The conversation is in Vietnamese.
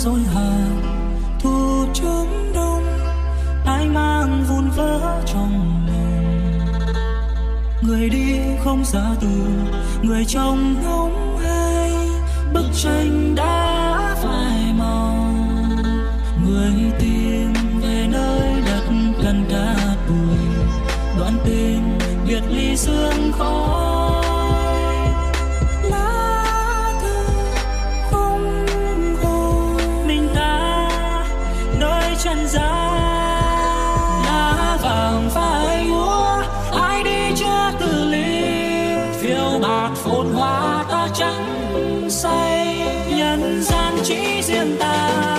dối hà thu chống đông, ai mang vun vỡ trong lòng? Người đi không ra từ người trong nóng hay? Bức tranh đã phai màu người tìm về nơi đất cần cát bụi đoạn tình, biệt ly sương khói phiêu phồn hoa ta chẳng say nhân gian chỉ riêng ta.